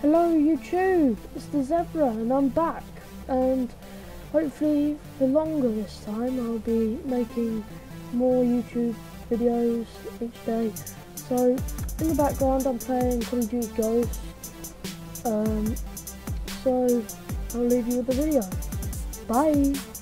Hello YouTube, it's the Zebra and I'm back and hopefully for longer this time I'll be making more YouTube videos each day. So in the background I'm playing Call of Duty Ghosts, um, so I'll leave you with the video. Bye!